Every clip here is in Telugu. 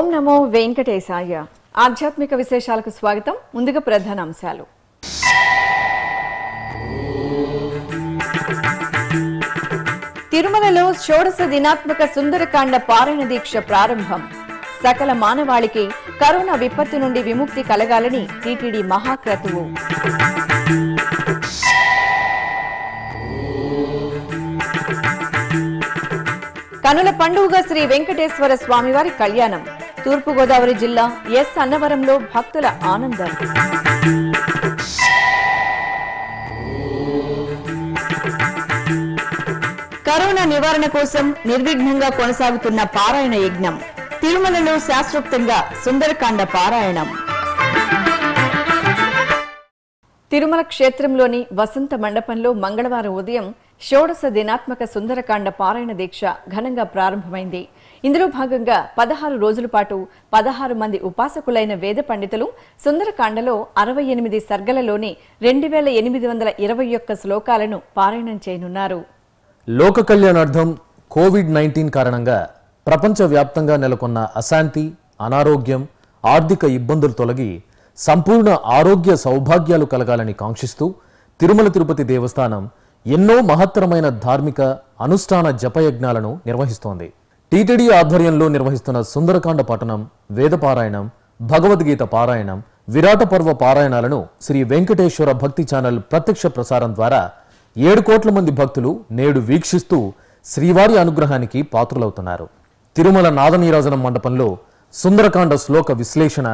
నమో వెంకటేశాయ. ఆధ్యాత్మిక విశేషాలకు స్వాగతం. ముందుగా ప్రధాన అంశాలు తిరుమలలో షోడశ దినాత్మక సుందరకాండ పారాయణ దీక్ష ప్రారంభం. సకల మానవాళికి కరోనా విపత్తు నుండి విముక్తి కలగాలని టీటీడీ మహాక్రతువు. కనుల పండుగగా శ్రీ వెంకటేశ్వర స్వామివారి కళ్యాణం. తూర్పుగోదావరి జిల్లా ఎస్ అన్నవరంలో భక్తుల ఆనందం. కరోనా నివారణ కోసం నిర్విఘ్నంగా కొనసాగుతున్న పారాయణ యజ్ఞం తిరుమలలో శాస్త్రోక్తంగా సుందరకాండ పారాయణం. తిరుమల క్షేత్రంలోని వసంత మండపంలో మంగళవారం ఉదయం షోడశ దినాత్మక సుందరకాండ పారాయణ దీక్ష ఘనంగా ప్రారంభమైంది. ఇందులో భాగంగా పదహారు రోజుల పాటు పదహారు మంది ఉపాసకులైన వేద పండితులు సుందరకాండలో అరవై ఎనిమిది సర్గలలోని రెండు వేల ఎనిమిది వందల ఇరవై ఒక్క శ్లోకాలను పారాయణం చేయనున్నారు. లోక కళ్యాణార్థం కోవిడ్ నైన్టీన్ కారణంగా ప్రపంచవ్యాప్తంగా నెలకొన్న అశాంతి అనారోగ్యం ఆర్థిక ఇబ్బందులు తొలగి సంపూర్ణ ఆరోగ్య సౌభాగ్యాలు కలగాలని కాంక్షిస్తూ తిరుమల తిరుపతి దేవస్థానం ఎన్నో మహత్తరమైన ధార్మిక అనుష్ఠాన జపయజ్ఞాలను నిర్వహిస్తోంది. టీటీడీ ఆధ్వర్యంలో నిర్వహిస్తున్న సుందరకాండ పఠనం వేదపారాయణం భగవద్గీత పారాయణం విరాట పర్వ పారాయణాలను శ్రీ వెంకటేశ్వర భక్తి ఛానల్ ప్రత్యక్ష ప్రసారం ద్వారా ఏడు కోట్ల మంది భక్తులు నేడు వీక్షిస్తూ శ్రీవారి అనుగ్రహానికి పాత్రులవుతున్నారు. తిరుమల నాదనీరాజనం మండపంలో సుందరకాండ శ్లోక విశ్లేషణ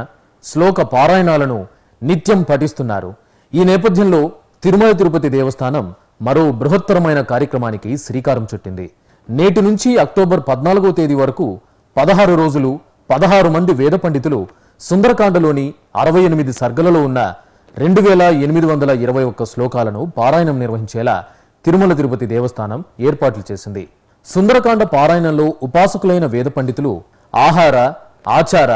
శ్లోక పారాయణాలను నిత్యం పఠిస్తున్నారు. ఈ నేపథ్యంలో తిరుమల తిరుపతి దేవస్థానం మరో బృహత్తరమైన కార్యక్రమానికి శ్రీకారం చుట్టింది. నేటి నుంచి అక్టోబర్ పద్నాలుగో తేదీ వరకు పదహారు రోజులు పదహారు మంది వేద పండితులు సుందరకాండలోని అరవై ఎనిమిది సర్గలలో ఉన్న రెండు వేల ఎనిమిది వందల ఇరవై ఒక్క శ్లోకాలను పారాయణం నిర్వహించేలా తిరుమల తిరుపతి దేవస్థానం ఏర్పాట్లు చేసింది. సుందరకాండ పారాయణంలో ఉపాసకులైన వేద పండితులు ఆహార ఆచార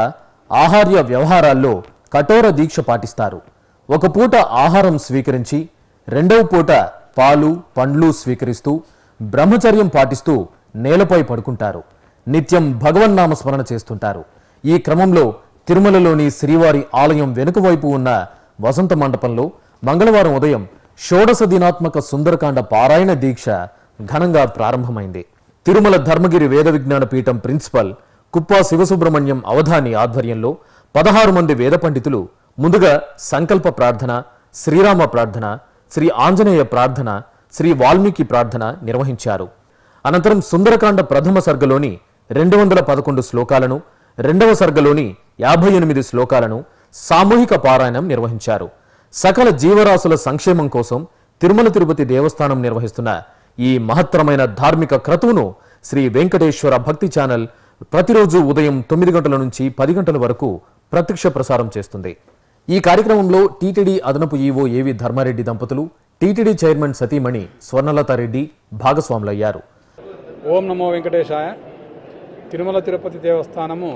ఆహార్య వ్యవహారాల్లో కఠోర దీక్ష పాటిస్తారు. ఒక పూట ఆహారం స్వీకరించి రెండవ పూట పాలు పండ్లు స్వీకరిస్తూ బ్రహ్మచర్యం పాటిస్తూ నేలపై పడుకుంటారు. నిత్యం భగవన్నామ స్మరణ చేస్తుంటారు. ఈ క్రమంలో తిరుమలలోని శ్రీవారి ఆలయం వెనుక వైపు ఉన్న వసంత మండపంలో మంగళవారం ఉదయం షోడశ దినాత్మక సుందరకాండ పారాయణ దీక్ష ఘనంగా ప్రారంభమైంది. తిరుమల ధర్మగిరి వేద విజ్ఞాన పీఠం ప్రిన్సిపల్ కుప్పా శివసుబ్రహ్మణ్యం అవధాని ఆధ్వర్యంలో పదహారు మంది వేద పండితులు ముందుగా సంకల్ప ప్రార్థన శ్రీరామ ప్రార్థన శ్రీ ఆంజనేయ ప్రార్థన శ్రీ వాల్మీకి ప్రార్థన నిర్వహించారు. అనంతరం సుందరకాండ ప్రథమ సర్గలోని రెండు వందల పదకొండు శ్లోకాలను రెండవ సర్గలోని యాభై ఎనిమిది శ్లోకాలను సామూహిక పారాయణం నిర్వహించారు. సకల జీవరాశుల సంక్షేమం కోసం తిరుమల తిరుపతి దేవస్థానం నిర్వహిస్తున్న ఈ మహత్తరమైన ధార్మిక క్రతువును శ్రీ వెంకటేశ్వర భక్తి ఛానల్ ప్రతిరోజు ఉదయం తొమ్మిది గంటల నుంచి పది గంటల వరకు ప్రత్యక్ష ప్రసారం చేస్తుంది. ఈ కార్యక్రమంలో టీటీడీ అదనపు ఈవో ఏవి ధర్మారెడ్డి దంపతులు టీటీడీ చైర్మన్ సతీమణి స్వర్ణలతారెడ్డి భాగస్వాములయ్యారు. ఓం నమో వెంకటేశాయ. తిరుమల తిరుపతి దేవస్థానము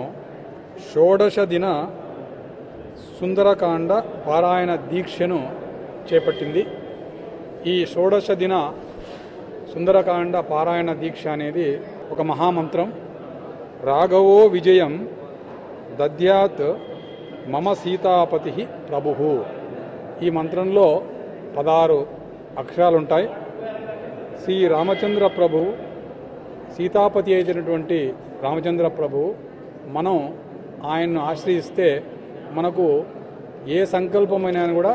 షోడశ దిన సుందరకాండ పారాయణ దీక్షను చేపట్టింది. ఈ షోడశ దిన సుందరకాండ పారాయణ దీక్ష అనేది ఒక మహామంత్రం. రాఘవో విజయం దద్యాత్ మమ సీతాపతి ప్రభు. ఈ మంత్రంలో పదహారు అక్షరాలు ఉంటాయి శ్రీ రామచంద్ర ప్రభు సీతాపతి అయినటువంటి రామచంద్ర ప్రభు మనం ఆయన్ను ఆశ్రయిస్తే మనకు ఏ సంకల్పమైనా కూడా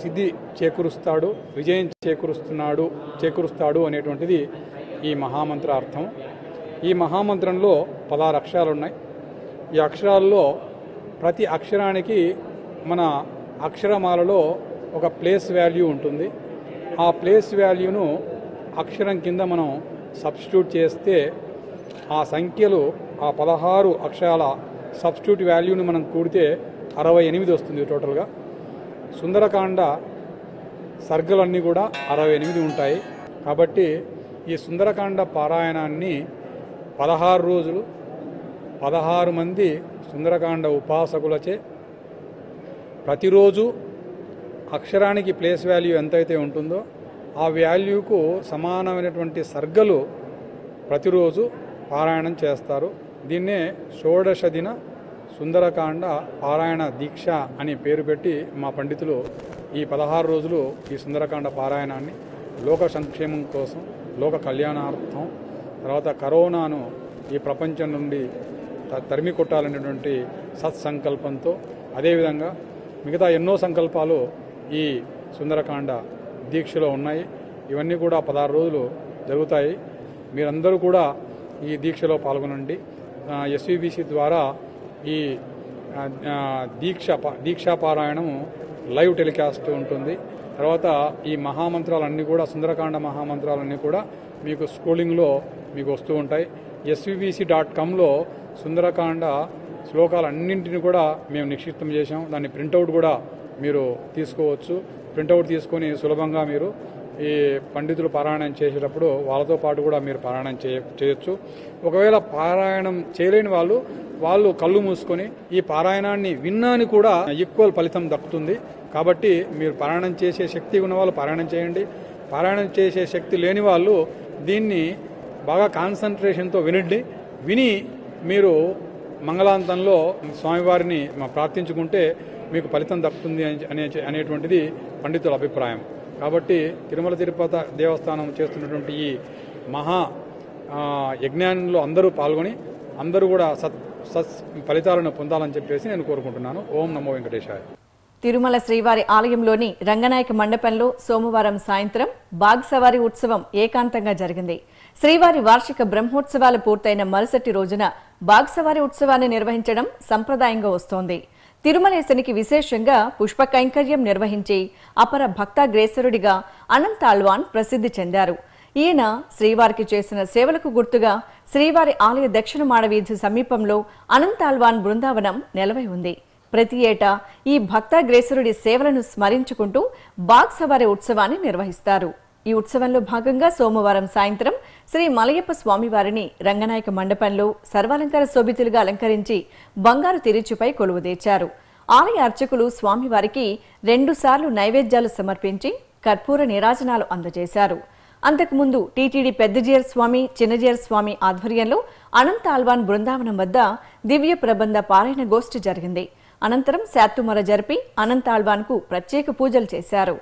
సిద్ధి చేకూరుస్తాడు విజయం చేకూరుస్తున్నాడు చేకూరుస్తాడు అనేటువంటిది ఈ మహామంత్ర అర్థం ఈ మహామంత్రంలో పదహారు అక్షరాలు ఉన్నాయి ఈ అక్షరాల్లో ప్రతి అక్షరానికి మన అక్షరమాలలో ఒక ప్లేస్ వాల్యూ ఉంటుంది. ఆ ప్లేస్ వాల్యూను అక్షరం కింద మనం సబ్స్టిట్యూట్ చేస్తే ఆ సంఖ్యలు ఆ పదహారు అక్షరాల సబ్స్టిట్యూట్ వాల్యూని మనం కూడితే అరవై ఎనిమిది వస్తుంది టోటల్గా సుందరకాండ సర్గలన్నీ కూడా అరవై ఎనిమిది ఉంటాయి. కాబట్టి ఈ సుందరకాండ పారాయణాన్ని పదహారు రోజులు పదహారు మంది సుందరకాండ ఉపాసకులచే ప్రతిరోజు అక్షరానికి ప్లేస్ వాల్యూ ఎంతైతే ఉంటుందో ఆ వాల్యూకు సమానమైనటువంటి సర్గలు ప్రతిరోజు పారాయణం చేస్తారు. దీన్నే షోడశ దిన సుందరకాండ పారాయణ దీక్ష అని పేరు పెట్టి మా పండితులు ఈ పదహారు రోజులు ఈ సుందరకాండ పారాయణాన్ని లోక సంక్షేమం కోసం లోక కళ్యాణార్థం తర్వాత కరోనాను ఈ ప్రపంచం నుండి త- తరిమి కొట్టాలనేటువంటి సత్సంకల్పంతో అదేవిధంగా మిగతా ఎన్నో సంకల్పాలు ఈ సుందరకాండ దీక్షలో ఉన్నాయి. ఇవన్నీ కూడా పదహారు రోజులు జరుగుతాయి. మీరందరూ కూడా ఈ దీక్షలో పాల్గొనండి. ఎస్విబిసి ద్వారా ఈ దీక్ష ప- లైవ్ టెలికాస్ట్ ఉంటుంది. తర్వాత ఈ మహామంత్రాలన్నీ కూడా సుందరకాండ మహామంత్రాలన్నీ కూడా మీకు స్క్రోలింగ్లో మీకు వస్తూ ఉంటాయి. ఎస్విబిసి డాట్ కామ్లో సుందరకాండ శ్లోకాలన్నింటినీ కూడా మేము నిక్షిప్తం చేశాం. దాన్ని ప్రింటౌట్ కూడా మీరు తీసుకోవచ్చు. ప్రింటౌట్ తీసుకొని సులభంగా మీరు ఈ పండితులు పారాయణం చేసేటప్పుడు వాళ్ళతో పాటు కూడా మీరు పారాయణం చేయ చేయొచ్చు. ఒకవేళ పారాయణం చేయలేని వాళ్ళు వాళ్ళు కళ్ళు మూసుకొని ఈ పారాయణాన్ని విన్నాని కూడా ఈక్వల్ ఫలితం దక్కుతుంది. కాబట్టి మీరు పారాయణం చేసే శక్తి ఉన్న వాళ్ళు పారాయణం చేయండి. పారాయణం చేసే శక్తి లేని వాళ్ళు దీన్ని బాగా కాన్సన్ట్రేషన్తో వినండి. విని మీరు మంగళాంతంలో స్వామివారిని ప్రార్థించుకుంటే మీకు ఫలితం దక్కుతుంది అని- అనే అనేటువంటిది పండితుల అభిప్రాయం. కాబట్టి తిరుమల తిరుపతి దేవస్థానం చేస్తున్నటువంటి ఈ మహా యజ్ఞానంలో అందరూ పాల్గొని అందరూ కూడా సత్ సత్ ఫలితాలను పొందాలని చెప్పేసి నేను కోరుకుంటున్నాను. ఓం నమో వెంకటేశాయ. తిరుమల శ్రీవారి ఆలయంలోని రంగనాయక మండపంలో సోమవారం సాయంత్రం బాగ్సవారి ఉత్సవం ఏకాంతంగా జరిగింది. శ్రీవారి వార్షిక బ్రహ్మోత్సవాలు పూర్తయిన మరుసటి రోజున బాగ్సవారి ఉత్సవాన్ని నిర్వహించడం సంప్రదాయంగా వస్తోంది. తిరుమలేశనికి విశేషంగా పుష్ప కైంకర్యం నిర్వహించి అపర భక్తాగ్రేసరుడిగా అనంతాళ్వాన్ ప్రసిద్ధి చెందారు. ఈయన శ్రీవారికి చేసిన సేవలకు గుర్తుగా శ్రీవారి ఆలయ దక్షిణ మాడవీధి సమీపంలో అనంతాళ్వాన్ బృందావనం నెలవై ఉంది. ప్రతి ఏటా ఈ భక్తాగ్రేసరుడి సేవలను స్మరించుకుంటూ బాగ్ సవారి ఉత్సవాన్ని నిర్వహిస్తారు. ఈ ఉత్సవంలో భాగంగా సోమవారం సాయంత్రం శ్రీ మలయప్ప స్వామివారిని రంగనాయక మండపంలో సర్వాలంకార శోభితులుగా అలంకరించి బంగారు తిరుచుపై కొలువుదీర్చారు ఆలయ అర్చకులు స్వామివారికి రెండుసార్లు నైవేద్యాలు సమర్పించి కర్పూర నిరాజనాలు అందజేశారు. అంతకుముందు టీటీడీ పెద్దజీయర్ స్వామి చిన్నజీయర్ స్వామి ఆధ్వర్యంలో అనంత ఆల్వాన్ బృందావనం వద్ద దివ్య ప్రబంధ పారాయణ గోష్ఠి జరిగింది. అనంతరం శాత్తుమర జరిపి అనంత ఆల్వాన్కు ప్రత్యేక పూజలు చేశారు.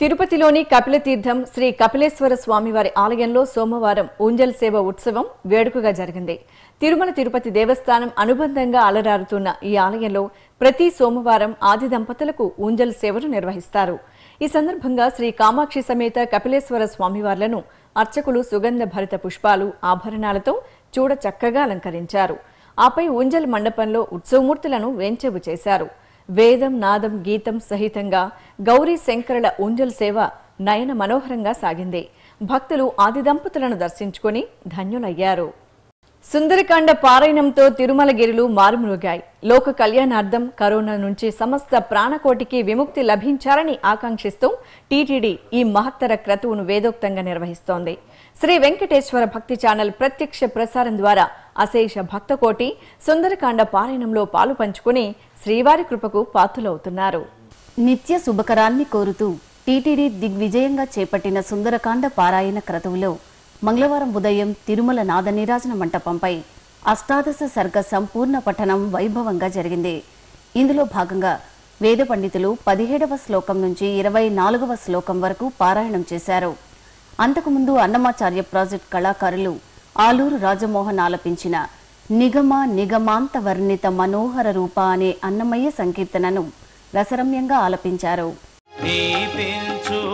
తిరుపతిలోని కపిలతీర్థం శ్రీ కపిలేశ్వర స్వామివారి ఆలయంలో సోమవారం ఊంజల్ సేవ ఉత్సవం వేడుకగా జరిగింది. తిరుమల తిరుపతి దేవస్థానం అనుబంధంగా అలరారుతున్న ఈ ఆలయంలో ప్రతి సోమవారం ఆది దంపతులకు ఊంజల్ సేవను నిర్వహిస్తారు. ఈ సందర్భంగా శ్రీ కామాక్షి సమేత కపిలేశ్వర స్వామివార్లను అర్చకులు సుగంధ భరిత పుష్పాలు ఆభరణాలతో చూడ చక్కగా అలంకరించారు. ఆపై ఊంజల్ మండపంలో ఉత్సవమూర్తులను వేంచెవు చేశారు. వేదం నాదం గీతం సహితంగా గౌరీ శంకరుల ఊంజల్ సేవ నయన మనోహరంగా సాగింది. భక్తులు ఆది దంపతులను దర్శించుకుని ధన్యులయ్యారు. సుందరకాండ పారాయణంతో తిరుమలగిరులు మారుమ్రోగాయి. లోక కళ్యాణార్థం కరోనా నుంచి సమస్త ప్రాణకోటికి విముక్తి లభించాలని ఆకాంక్షిస్తూ టీటీడీ ఈ మహత్తర క్రతువును వేదోక్తంగా నిర్వహిస్తోంది. శ్రీ వెంకటేశ్వర భక్తి ఛానల్ ప్రత్యక్ష ప్రసారం ద్వారా అశేష భక్తకోటి సుందరకాండ పారాయణంలో పాలు పంచుకుని శ్రీవారి కృపకు పాత్రులవుతున్నారు. నిత్య శుభకరాన్ని కోరుతూ టీటీడీ దిగ్విజయంగా చేపట్టిన సుందరకాండ పారాయణ క్రతువులో మంగళవారం ఉదయం తిరుమల నాదనీరాజన మంటపంపై అష్టాదశ సర్గ సంపూర్ణ పఠనం వైభవంగా జరిగింది. ఇందులో భాగంగా వేద పండితులు పదిహేడవ శ్లోకం నుంచి ఇరవై నాలుగవ శ్లోకం వరకు పారాయణం చేశారు. అంతకుముందు అన్నమాచార్య ప్రాజెక్ట్ కళాకారులు ఆలూరు రాజమోహన్ ఆలపించిన నిగమ నిగమాంత వర్ణిత మనోహర రూప అనే అన్నమయ్య సంకీర్తనను రసరమ్యంగా ఆలపించారు.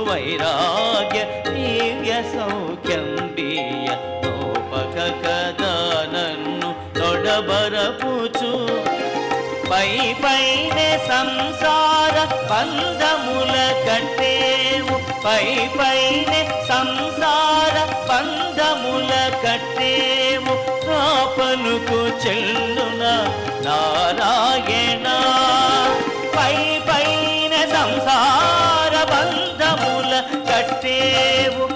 వైరాగ్య సౌఖ్యం బియ నోపక కదా నన్ను తొడబరపుచు. పై పైనే సంసార బంధముల కట్టేవు. పై పైనే సంసార బంధముల కట్టేవు. కాపనుకు చెల్లున నారాయణ. పై పైన సంసార బంధముల కట్టేవు.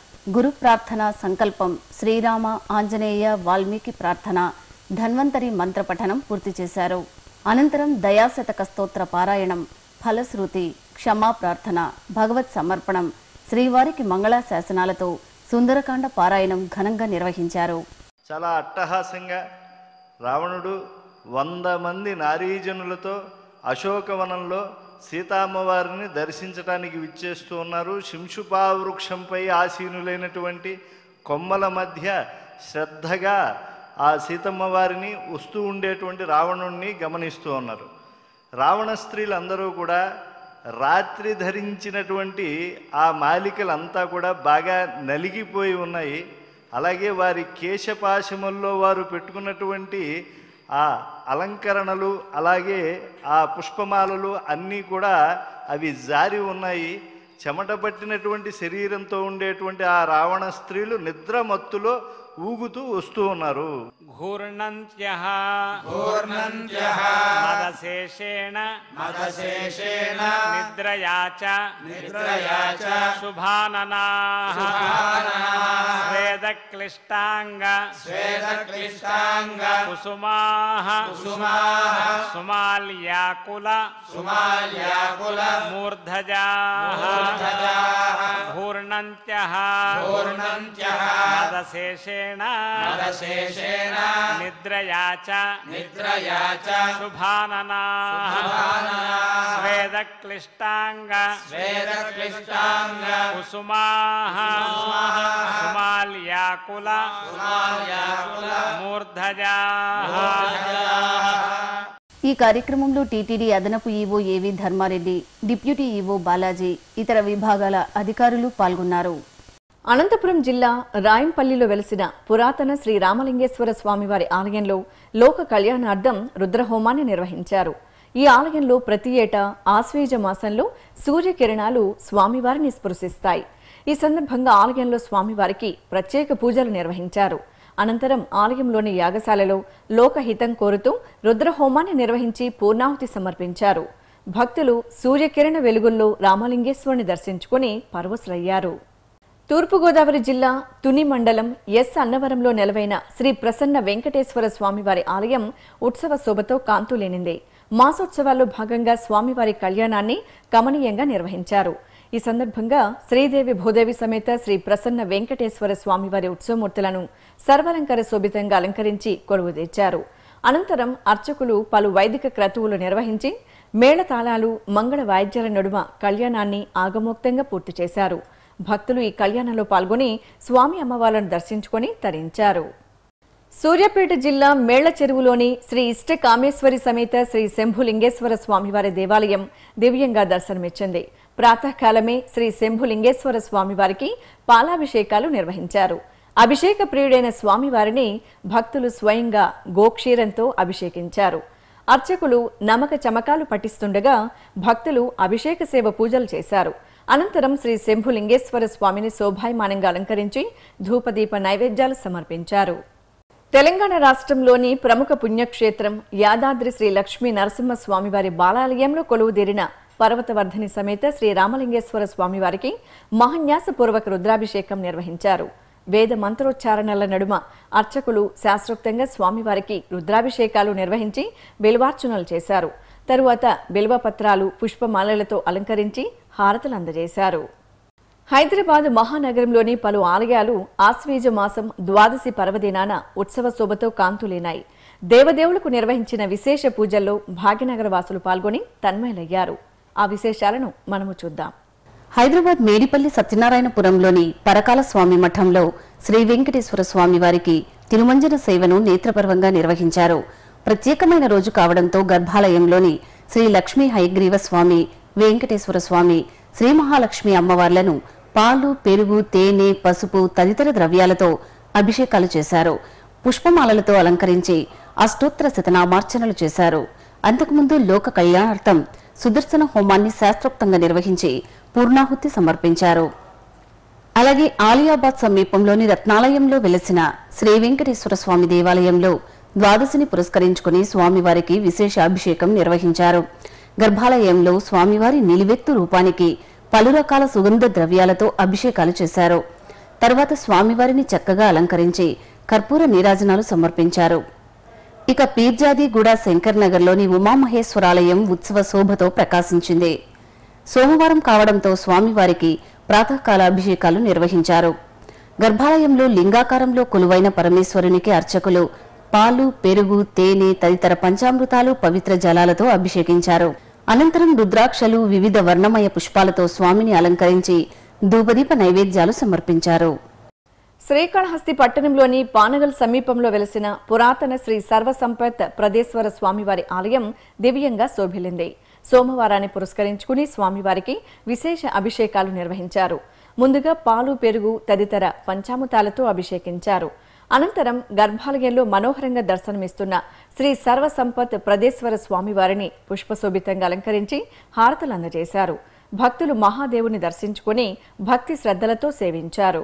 గురు ప్రార్థన సంకల్పం శ్రీరామ ఆంజనేయ వాల్మీకి ప్రార్థన ధన్వంతరి మంత్ర పఠనం పూర్తి చేశారు. అనంతరం దయాశతక స్తోత్ర పారాయణం ఫలశ్రుతి క్షమా ప్రార్థన భగవత్ సమర్పణం శ్రీవారికి మంగళా శాసనాలతో సుందరకాండ పారాయణం ఘనంగా నిర్వహించారు. చాలా అట్టహాసంగా రావణుడు వంద మంది నారీజనులతో అశోకవనంలో సీతామ్మవారిని దర్శించటానికి విచ్చేస్తూ ఉన్నారు. శింషుపా వృక్షంపై ఆసీనులైనటువంటి కొమ్మల మధ్య శ్రద్ధగా ఆ సీతమ్మ వారిని వస్తూ ఉండేటువంటి రావణుణ్ణి గమనిస్తూ ఉన్నారు. రావణ స్త్రీలందరూ కూడా రాత్రి ధరించినటువంటి ఆ మాలికలంతా కూడా బాగా నలిగిపోయి ఉన్నాయి. అలాగే వారి కేశపాశముల్లో వారు పెట్టుకున్నటువంటి ఆ అలంకరణలు అలాగే ఆ పుష్పమాలలు అన్నీ కూడా అవి జారి ఉన్నాయి. చెమట పట్టినటువంటి శరీరంతో ఉండేటువంటి ఆ రావణ స్త్రీలు నిద్ర మత్తులో ఊగుతూ వస్తూ ఉన్నారు ఘూర్ణంత్యః ఘూర్ణంత్యః మదశేషేణ మదశేషేణ నిద్రయాచ నిద్రయాచ శుభాననాః శుభాననాః స్వేదక్లిష్టాంగ స్వేదక్లిష్టాంగ కుసుమాః కుసుమాః సుమాల్యాకుల సుమాల్యాకుల మూర్ధజాః మూర్ధజాః ఘూర్ణంత్యః ఘూర్ణంత్యః మదశేషేణ मदशेषेण मदशेषेण निद्रया च निद्रया च शुभाननाः स्वेदक्लिष्टाङ्ग स्वेदक्लिष्टाङ्ग कुसुमाः सुमाल्याकुल सुमाल्याकुल मूर्धजाः ఈ కార్యక్రమంలో టీటీడీ అదనపు ఈవో ఏవి ధర్మారెడ్డి డిప్యూటీ ఈవో బాలాజీ ఇతర విభాగాల అధికారులు పాల్గొన్నారు అనంతపురం జిల్లా రాయంపల్లిలో వెలిసిన పురాతన శ్రీ రామలింగేశ్వర స్వామివారి ఆలయంలో లోక కళ్యాణార్థం రుద్రహోమాన్ని నిర్వహించారు. ఈ ఆలయంలో ప్రతి ఏటా ఆశ్వేజ మాసంలో సూర్యకిరణాలు స్వామివారిని స్పృశిస్తాయి. ఈ సందర్భంగా ఆలయంలో స్వామివారికి ప్రత్యేక పూజలు నిర్వహించారు. అనంతరం ఆలయంలోని యాగశాలలో లోకహితం కోరుతూ రుద్రహోమాన్ని నిర్వహించి పూర్ణాహుతి సమర్పించారు. భక్తులు సూర్యకిరణ వెలుగుల్లో రామలింగేశ్వరుని దర్శించుకుని పరవశులయ్యారు. తూర్పుగోదావరి జిల్లా తుని మండలం ఎస్ అన్నవరంలో నెలవైన శ్రీ ప్రసన్న వెంకటేశ్వర స్వామివారి ఆలయం ఉత్సవ శోభతో కాంతులేనింది మాసోత్సవాల్లో భాగంగా స్వామివారి కళ్యాణాన్ని కమనీయంగా నిర్వహించారు. ఈ సందర్భంగా శ్రీదేవి భూదేవి సమేత శ్రీ ప్రసన్న వెంకటేశ్వర స్వామివారి ఉత్సవమూర్తులను సర్వాలంకార శోభితంగా అలంకరించి కొలువు తెచ్చారు అనంతరం అర్చకులు పలు వైదిక క్రతువులు నిర్వహించి మేళతాళాలు మంగళ వాయిద్యాల నడుమ కళ్యాణాన్ని ఆగమోక్తంగా పూర్తి చేశారు. భక్తులు ఈ కళ్యాణంలో పాల్గొని స్వామి అమ్మవార్లను దర్శించుకొని తరించారు. సూర్యాపేట జిల్లా మేళ్ళ చెరువులోని శ్రీ ఇష్ట కామేశ్వరి సమేత శ్రీ శంభులింగేశ్వర స్వామివారి దేవాలయం దివ్యంగా దర్శనమిచ్చింది. ప్రాతకాలమే శ్రీ శంభులింగేశ్వర స్వామివారికి పాలాభిషేకాలు నిర్వహించారు. అభిషేక ప్రియుడైన స్వామివారిని భక్తులు స్వయంగా గోక్షీరంతో అభిషేకించారు. అర్చకులు నమక చమకాలు పఠిస్తుండగా భక్తులు అభిషేక సేవ పూజలు చేశారు. అనంతరం శ్రీ శంభులింగేశ్వర స్వామిని శోభాయమానంగా అలంకరించి ధూపదీప నైవేద్యాలు సమర్పించారు. తెలంగాణ రాష్ట్రంలోని ప్రముఖ పుణ్యక్షేత్రం యాదాద్రి శ్రీ లక్ష్మీ నరసింహ స్వామివారి బాలాలయంలో కొలువుదీరిన పర్వతవర్ధని సమేత శ్రీ రామలింగేశ్వర స్వామివారికి మహాన్యాసపూర్వక రుద్రాభిషేకం నిర్వహించారు. వేద మంత్రోచ్చారణల నడుమ అర్చకులు శాస్త్రోక్తంగా స్వామివారికి రుద్రాభిషేకాలు నిర్వహించి బిల్వార్చనలు చేశారు. తరువాత బిల్వపత్రాలు పుష్పమాలలతో అలంకరించి హారతలు అందజేశారు హైదరాబాద్ మహానగరంలోని పలు ఆలయాలు ఆశ్వీజ మాసం ద్వాదశి పర్వదినాన ఉత్సవ శోభతో కాంతులేనాయి. దేవదేవులకు నిర్వహించిన విశేష పూజల్లో భాగ్యనగర వాసులు పాల్గొని తన్మయులయ్యారు. ఆ విశేషాలను మనము చూద్దాం. హైదరాబాద్ మేడిపల్లి సత్యనారాయణపురంలోని పరకాల స్వామి మఠంలో శ్రీ వెంకటేశ్వర స్వామి వారికి తిరుమంజన సేవను నేత్రపర్వంగా నిర్వహించారు. ప్రత్యేకమైన రోజు కావడంతో గర్భాలయంలోని శ్రీ లక్ష్మీ హయగ్రీవ స్వామి వెంకటేశ్వర స్వామి శ్రీ మహాలక్ష్మి అమ్మవార్లను పాలు పెరుగు తేనె పసుపు తదితర ద్రవ్యాలతో అభిషేకాలు చేశారు. పుష్పమాలలతో అలంకరించి అష్టోత్తర శతనామార్చనలు చేశారు. అంతకుముందు లోక కళ్యాణార్థం సుదర్శన హోమాన్ని శాస్త్రోక్తంగా నిర్వహించి పూర్ణాహుతి సమర్పించారు. అలాగే ఆలియాబాద్ సమీపంలోని రత్నాలయంలో వెలసిన శ్రీ వెంకటేశ్వర స్వామి దేవాలయంలో ద్వాదశిని పురస్కరించుకుని స్వామివారికి విశేష అభిషేకం నిర్వహించారు. గర్భాలయంలో స్వామివారి నిలివెత్తు రూపానికి పలు రకాల సుగంధ ద్రవ్యాలతో అభిషేకాలు చేశారు. తర్వాత స్వామివారిని చక్కగా అలంకరించి కర్పూర నీరాజనాలు సమర్పించారు. ఇక పీర్జాదిగూడ శంకర్నగర్లోని ఉమామహేశ్వరాలయం ఉత్సవ శోభతో ప్రకాశించింది. సోమవారం కావడంతో స్వామివారికి ప్రాతకాల అభిషేకాలు నిర్వహించారు. గర్భాలయంలో లింగాకారంలో కొలువైన పరమేశ్వరునికి అర్చకులు పాలు పెరుగు తేనె తదితర పంచామృతాలు పవిత్ర జలాలతో అభిషేకించారు. అనంతరం రుద్రాక్షలు వివిధ వర్ణమయ పుష్పాలతో స్వామిని అలంకరించి ధూపదీప నైవేద్యాలు సమర్పించారు. శ్రీకాళహస్తి పట్టణంలోని పానగల్ సమీపంలో వెలసిన పురాతన శ్రీ సర్వసంపత్ ప్రదేశ్వర స్వామివారి ఆలయం దివ్యంగా శోభిల్లింది. సోమవారాన్ని పురస్కరించుకుని స్వామివారికి విశేష అభిషేకాలు నిర్వహించారు. ముందుగా పాలు పెరుగు తదితర పంచామృతాలతో అభిషేకించారు. అనంతరం గర్భాలయంలో మనోహరంగా దర్శనమిస్తున్న శ్రీ సర్వసంపత్ ప్రదేశ్వర స్వామివారిని పుష్పశోభితంగా అలంకరించి హారతలు అందజేశారు. భక్తులు మహాదేవుని దర్శించుకుని భక్తి శ్రద్ధలతో సేవించారు.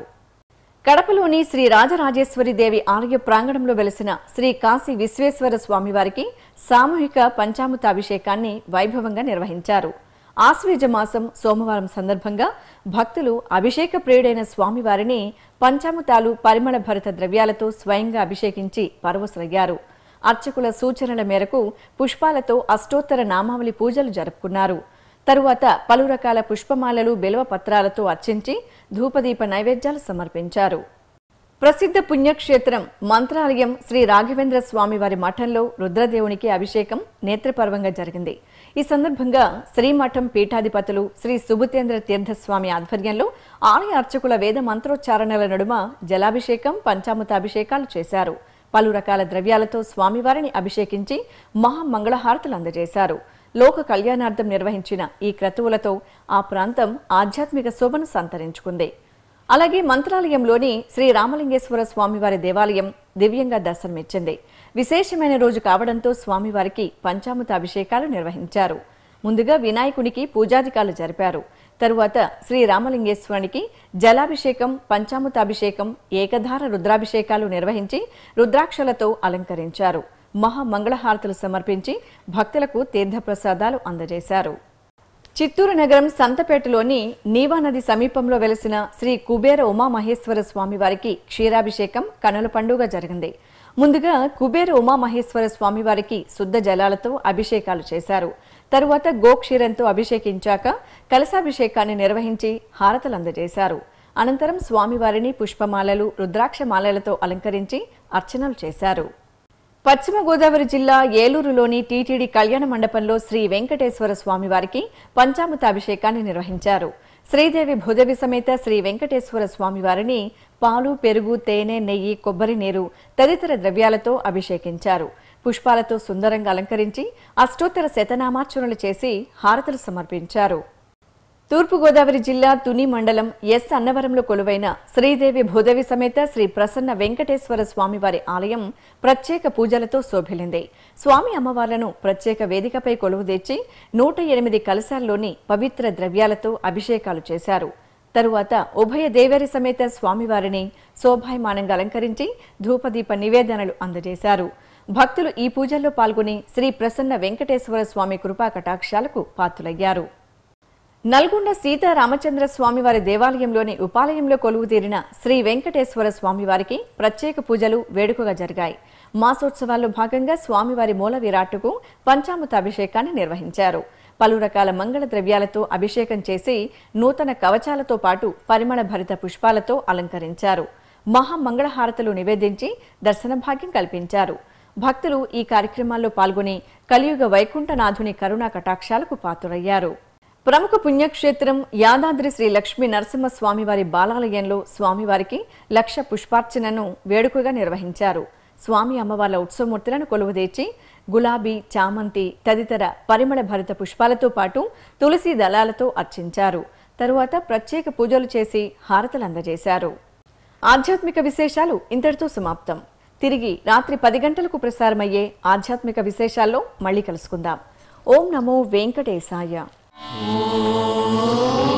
కడపలోని శ్రీ రాజరాజేశ్వరి దేవి ఆలయ ప్రాంగణంలో వెలిసిన శ్రీ కాశీ విశ్వేశ్వర స్వామివారికి సామూహిక పంచామృత అభిషేకాన్ని వైభవంగా నిర్వహించారు. ఆశ్వేజ మాసం సోమవారం సందర్భంగా భక్తులు అభిషేక ప్రియుడైన స్వామివారిని పంచామృతాలు పరిమళ భరిత ద్రవ్యాలతో స్వయంగా అభిషేకించి పరవశులయ్యారు. అర్చకుల సూచనల మేరకు పుష్పాలతో అష్టోత్తర నామావళి పూజలు జరుపుకున్నారు. తరువాత పలు రకాల పుష్పమాలలు బిల్వ పత్రాలతో అర్చించి ధూపదీప నైవేద్యాలు సమర్పించారు. ప్రసిద్ధ పుణ్యక్షేత్రం మంత్రాలయం శ్రీ రాఘవేంద్ర స్వామి వారి మఠంలో రుద్రదేవునికి అభిషేకం నేత్రపర్వంగా జరిగింది. ఈ సందర్భంగా శ్రీమఠం పీఠాధిపతులు శ్రీ సుభుతేంద్ర తీర్థస్వామి ఆధ్వర్యంలో ఆలయ అర్చకుల వేద మంత్రోచ్చారణల నడుమ జలాభిషేకం పంచామృతాభిషేకాలు చేశారు. పలు రకాల ద్రవ్యాలతో స్వామివారిని అభిషేకించి మహామంగళహారతులు అందజేశారు. లోక కళ్యాణార్థం నిర్వహించిన ఈ క్రతువులతో ఆ ప్రాంతం ఆధ్యాత్మిక శోభను సంతరించుకుంది. అలాగే మంత్రాలయంలోని శ్రీ రామలింగేశ్వర స్వామివారి దేవాలయం దివ్యంగా దర్శనమిచ్చింది. విశేషమైన రోజు కావడంతో స్వామివారికి పంచామృత అభిషేకాలు నిర్వహించారు. ముందుగా వినాయకునికి పూజాధికాలు జరిపారు. తరువాత శ్రీ రామలింగేశ్వరునికి జలాభిషేకం పంచామృతాభిషేకం ఏకధార రుద్రాభిషేకాలు నిర్వహించి రుద్రాక్షలతో అలంకరించారు. మహామంగళహారతులు సమర్పించి భక్తులకు తీర్థప్రసాదాలు అందజేశారు. చిత్తూరు నగరం సంతపేటలోని నీవా నది సమీపంలో వెలసిన శ్రీ కుబేర ఉమామహేశ్వర స్వామివారికి క్షీరాభిషేకం కనుల పండుగ జరిగింది. ముందుగా కుబేర ఉమామహేశ్వర స్వామివారికి శుద్ధ జలాలతో అభిషేకాలు చేశారు. తరువాత గోక్షీరంతో అభిషేకించాక కలశాభిషేకాన్ని నిర్వహించి హారతలు అందజేశారు. అనంతరం స్వామివారిని పుష్పమాలలు రుద్రాక్షమాలలతో అలంకరించి అర్చనలు చేశారు. పశ్చిమ గోదావరి జిల్లా ఏలూరులోని టీటీడీ కళ్యాణ మండపంలో శ్రీ వెంకటేశ్వర స్వామివారికి పంచామృత అభిషేకాన్ని నిర్వహించారు. శ్రీదేవి భుజవి సమేత శ్రీ వెంకటేశ్వర స్వామివారిని పాలు పెరుగు తేనె నెయ్యి కొబ్బరి నీరు తదితర ద్రవ్యాలతో అభిషేకించారు. పుష్పాలతో సుందరంగా అలంకరించి అష్టోత్తర శతనామార్చనలు చేసి హారతులు సమర్పించారు. తూర్పుగోదావరి జిల్లా తుని మండలం ఎస్ అన్నవరంలో కొలువైన శ్రీదేవి భూదేవి సమేత శ్రీ ప్రసన్న వెంకటేశ్వర స్వామివారి ఆలయం ప్రత్యేక పూజలతో శోభిల్లింది. స్వామి అమ్మవార్లను ప్రత్యేక వేదికపై కొలువు తెచ్చి నూట ఎనిమిది కలశాల్లోని పవిత్ర ద్రవ్యాలతో అభిషేకాలు చేశారు. తరువాత ఉభయ దేవేరి సమేత స్వామివారిని శోభాయమానంగా అలంకరించి ధూపదీప నివేదనలు అందజేశారు. భక్తులు ఈ పూజల్లో పాల్గొని శ్రీ ప్రసన్న వెంకటేశ్వర స్వామి కృపా కటాక్షాలకు పాత్రులయ్యారు. నల్గొండ సీతారామచంద్ర స్వామివారి దేవాలయంలోని ఉపాలయంలో కొలువుతీరిన శ్రీ వెంకటేశ్వర స్వామివారికి ప్రత్యేక పూజలు వేడుకగా జరిగాయి. మాసోత్సవాల్లో భాగంగా స్వామివారి మూల విరాట్టుకు పంచామృత అభిషేకాన్ని నిర్వహించారు. పలు రకాల మంగళ ద్రవ్యాలతో అభిషేకం చేసి నూతన కవచాలతో పాటు పరిమళ భరిత పుష్పాలతో అలంకరించారు. మహామంగళహారతులు నివేదించి దర్శన భాగ్యం కల్పించారు. భక్తులు ఈ కార్యక్రమాల్లో పాల్గొని కలియుగ వైకుంఠనాథుని కరుణా కటాక్షాలకు పాత్రయ్యారు. ప్రముఖ పుణ్యక్షేత్రం యాదాద్రి శ్రీ లక్ష్మీ నరసింహస్వామివారి బాలాలయంలో స్వామివారికి లక్ష పుష్పార్చనను వేడుకగా నిర్వహించారు. స్వామి అమ్మవార్ల ఉత్సవమూర్తులను కొలువుదీర్చి గులాబీ చామంతి తదితర పరిమళ భరిత పుష్పాలతో పాటు తులసి దళాలతో అర్చించారు. తరువాత ప్రత్యేక పూజలు చేసి హారతలు అందజేశారు. ఆధ్యాత్మిక విశేషాలు ఇంతటితో సమాప్తం. తిరిగి రాత్రి పది గంటలకు ప్రసారమయ్యే ఆధ్యాత్మిక విశేషాల్లో మళ్ళీ కలుసుకుందాం. ఓం నమో వెంకటేశాయ. Oh.